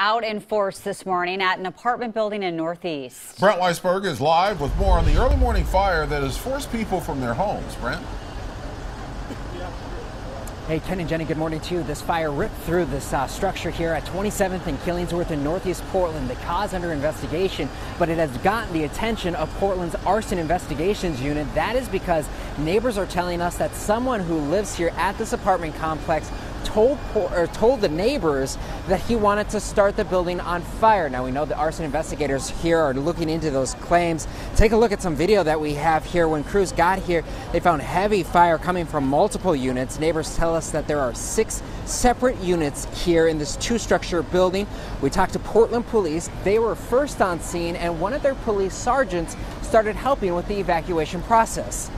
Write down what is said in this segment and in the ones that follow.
out in force this morning at an apartment building in Northeast. Brent Weisberg is live with more on the early morning fire that has forced people from their homes. Brent? Hey, Ken and Jenny, good morning to you. This fire ripped through this uh, structure here at 27th and Killingsworth in Northeast Portland. The cause under investigation, but it has gotten the attention of Portland's Arson Investigations Unit. That is because neighbors are telling us that someone who lives here at this apartment complex told or told the neighbors that he wanted to start the building on fire. Now we know the arson investigators here are looking into those claims. Take a look at some video that we have here. When crews got here, they found heavy fire coming from multiple units. Neighbors tell us that there are six separate units here in this two-structure building. We talked to Portland police. They were first on scene, and one of their police sergeants started helping with the evacuation process.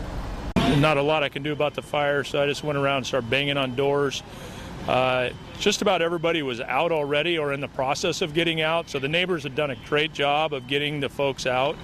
Not a lot I can do about the fire, so I just went around and started banging on doors. Uh, just about everybody was out already or in the process of getting out, so the neighbors had done a great job of getting the folks out.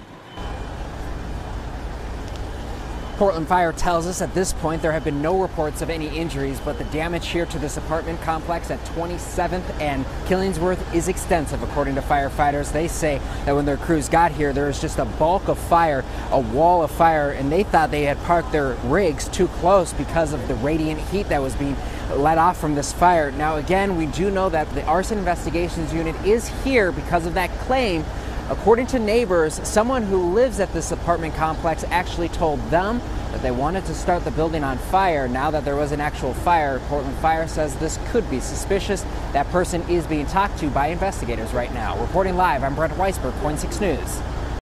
Portland Fire tells us at this point there have been no reports of any injuries, but the damage here to this apartment complex at 27th and Killingsworth is extensive, according to firefighters. They say that when their crews got here, there was just a bulk of fire, a wall of fire, and they thought they had parked their rigs too close because of the radiant heat that was being let off from this fire. Now, again, we do know that the Arson Investigations Unit is here because of that claim According to neighbors, someone who lives at this apartment complex actually told them that they wanted to start the building on fire. Now that there was an actual fire, Portland Fire says this could be suspicious. That person is being talked to by investigators right now. Reporting live, I'm Brent Weisberg, 6 News.